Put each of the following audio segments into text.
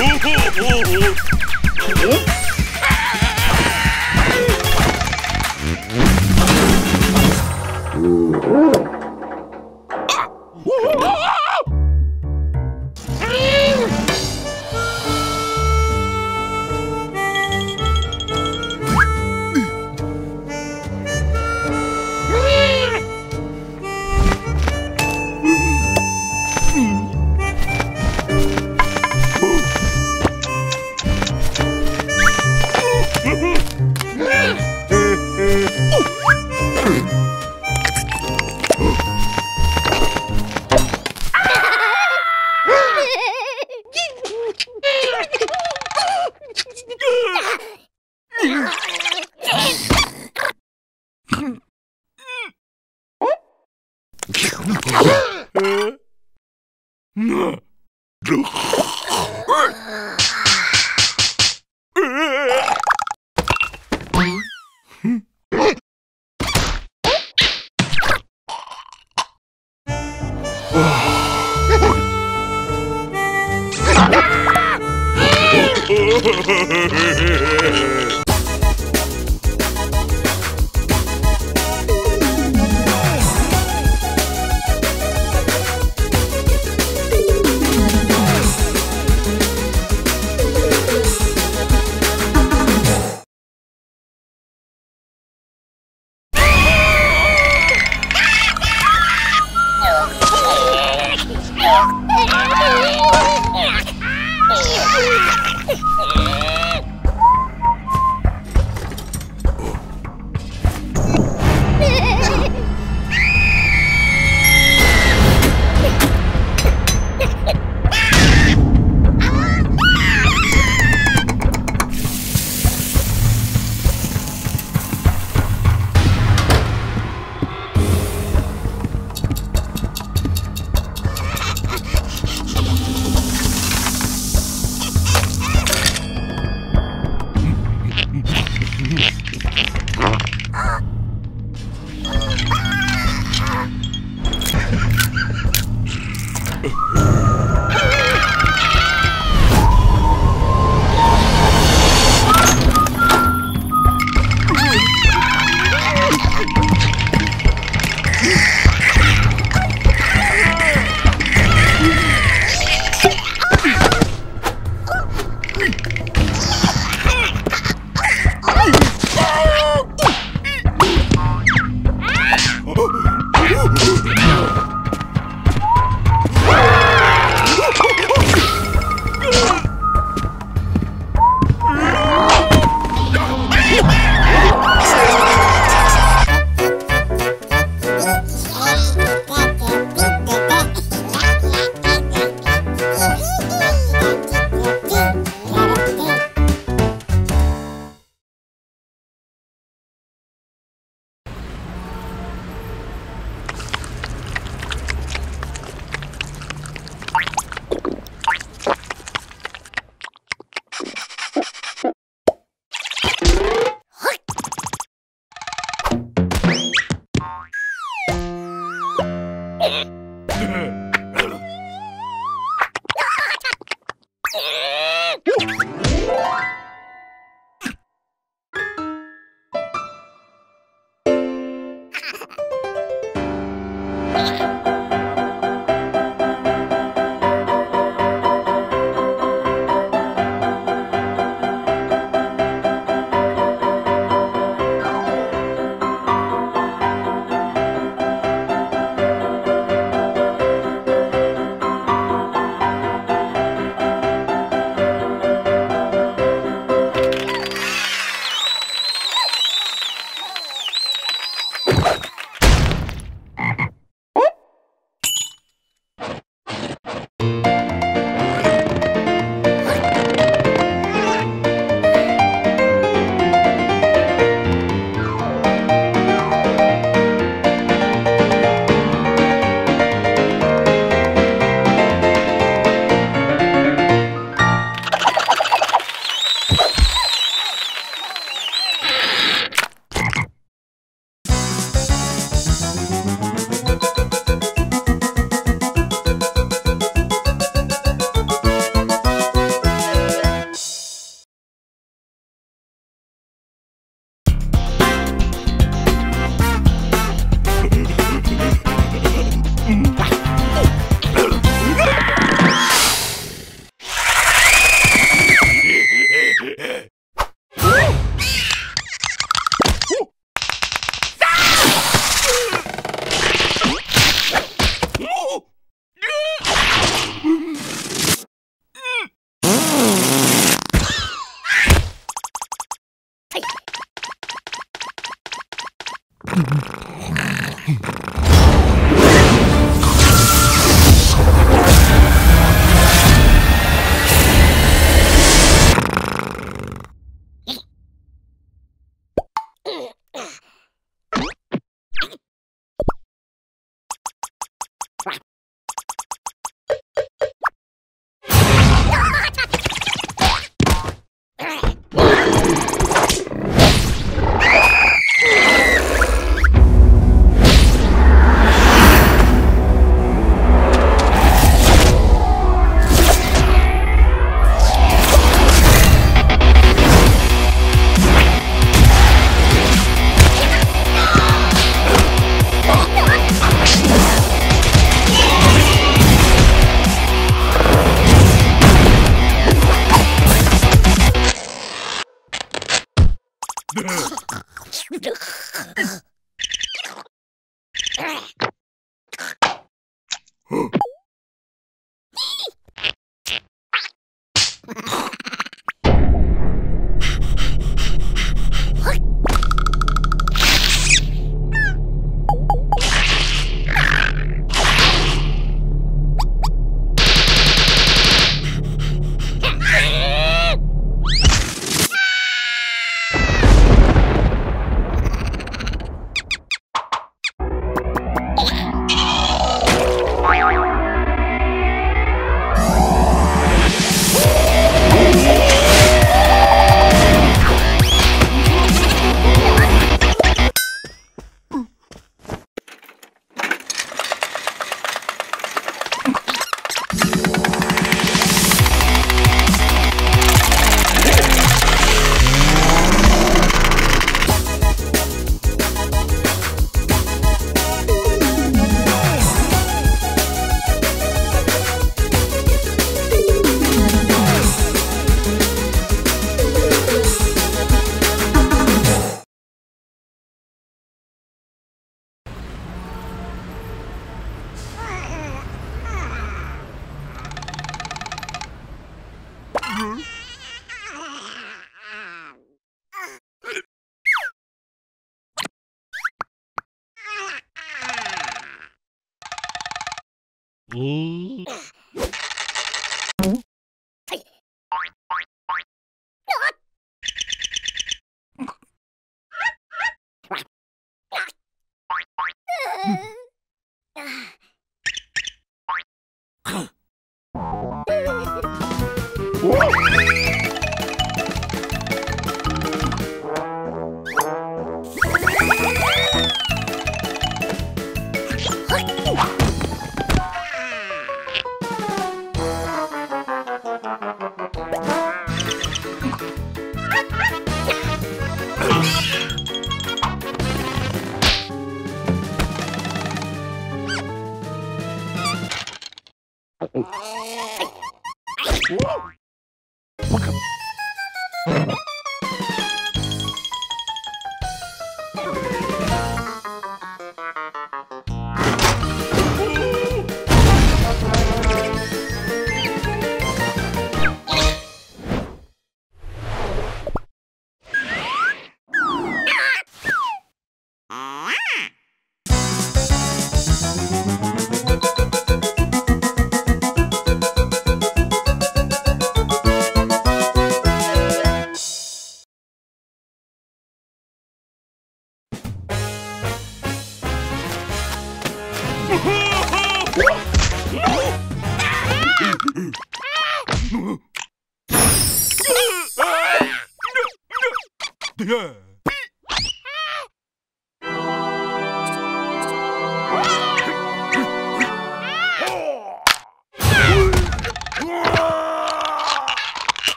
Oh, oh, oh, oh.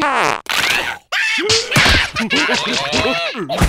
Oh,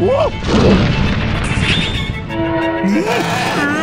Whoa! Ah.